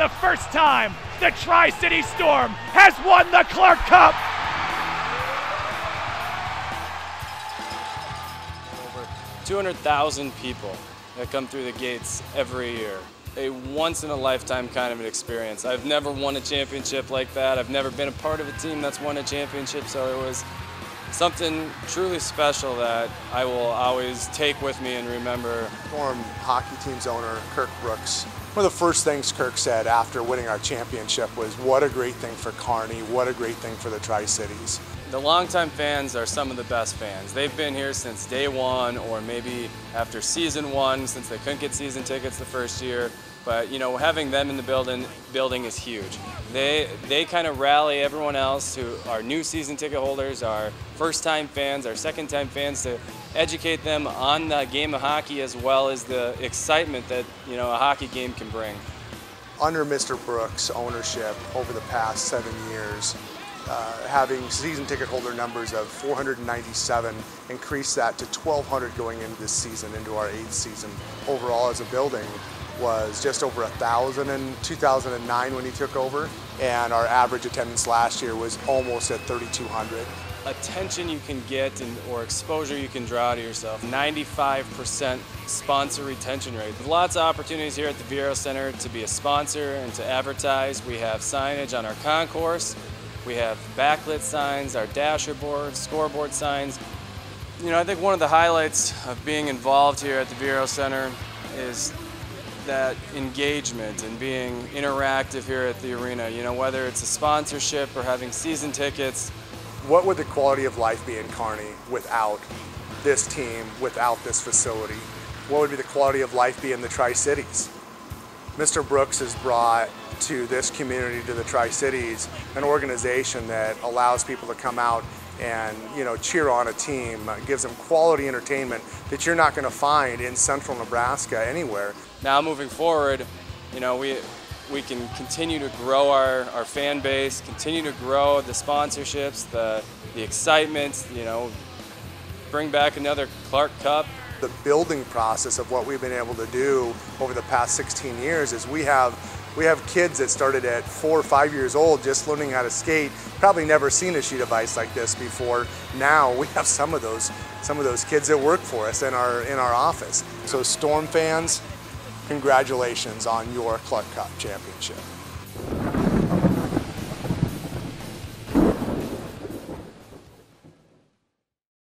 the first time, the Tri City Storm has won the Clark Cup. Over 200,000 people that come through the gates every year. A once in a lifetime kind of an experience. I've never won a championship like that. I've never been a part of a team that's won a championship, so it was something truly special that I will always take with me and remember. Storm hockey team's owner, Kirk Brooks, one of the first things Kirk said after winning our championship was, what a great thing for Kearney, what a great thing for the Tri-Cities. The longtime fans are some of the best fans. They've been here since day one or maybe after season one since they couldn't get season tickets the first year. But you know, having them in the building building is huge. They they kind of rally everyone else who are new season ticket holders, our first time fans, our second time fans to educate them on the game of hockey as well as the excitement that you know a hockey game can bring. Under Mr. Brooks' ownership over the past seven years, uh, having season ticket holder numbers of 497 increased that to 1,200 going into this season, into our eighth season. Overall as a building was just over a thousand in 2009 when he took over, and our average attendance last year was almost at 3,200 attention you can get and, or exposure you can draw to yourself. 95% sponsor retention rate. There's lots of opportunities here at the Viaero Center to be a sponsor and to advertise. We have signage on our concourse. We have backlit signs, our dasher boards, scoreboard signs. You know, I think one of the highlights of being involved here at the Viaero Center is that engagement and being interactive here at the arena. You know, whether it's a sponsorship or having season tickets, what would the quality of life be in Kearney without this team, without this facility? What would be the quality of life be in the Tri-Cities? Mr. Brooks has brought to this community, to the Tri-Cities, an organization that allows people to come out and you know cheer on a team, uh, gives them quality entertainment that you're not going to find in central Nebraska anywhere. Now moving forward, you know, we we can continue to grow our, our fan base, continue to grow the sponsorships, the, the excitement, you know, bring back another Clark Cup. The building process of what we've been able to do over the past 16 years is we have we have kids that started at four or five years old just learning how to skate, probably never seen a sheet of ice like this before. Now we have some of those some of those kids that work for us in our in our office. So Storm fans, congratulations on your Clark Cup championship.